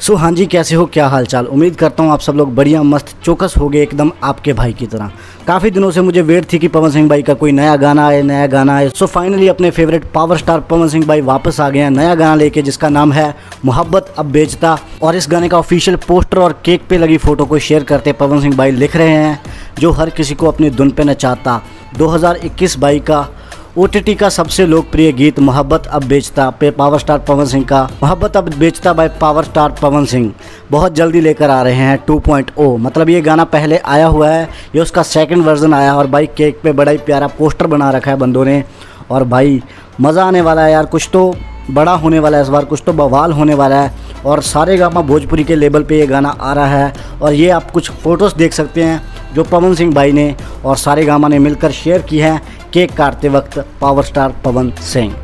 सो हाँ जी, कैसे हो? क्या हाल चाल उम्मीद करता हूँ आप सब लोग बढ़िया, मस्त, चौकस हो गए एकदम आपके भाई की तरह। काफ़ी दिनों से मुझे वेट थी कि पवन सिंह भाई का कोई नया गाना आए, नया गाना आए। सो फाइनली अपने favourite power star Pawan Singh भाई वापस आ गए हैं नया गाना लेके, जिसका नाम है मोहब्बत अब बेचता। और इस गाने का ऑफिशियल पोस्टर और केक पे लगी फ़ोटो को शेयर करते पवन सिंह भाई लिख रहे हैं, जो हर किसी को अपनी धुन पे नचाता। 2021 बाई का ओटीटी का सबसे लोकप्रिय गीत मोहब्बत अब बेचता पे पावर स्टार पवन सिंह का। मोहब्बत अब बेचता by power star Pawan Singh बहुत जल्दी लेकर आ रहे हैं 2.0 मतलब ये गाना पहले आया हुआ है, ये उसका सेकंड वर्जन आया और भाई केक पे बड़ा ही प्यारा पोस्टर बना रखा है बंदों ने। और भाई, मज़ा आने वाला है यार, कुछ तो बड़ा होने वाला है इस बार, कुछ तो बवाल होने वाला है। और सारे गामा भोजपुरी के लेवल पे ये गाना आ रहा है। और ये आप कुछ फ़ोटोज़ देख सकते हैं जो पवन सिंह भाई ने और सारे गामा ने मिलकर शेयर की हैं। केक काटते वक्त पावर स्टार पवन सिंह।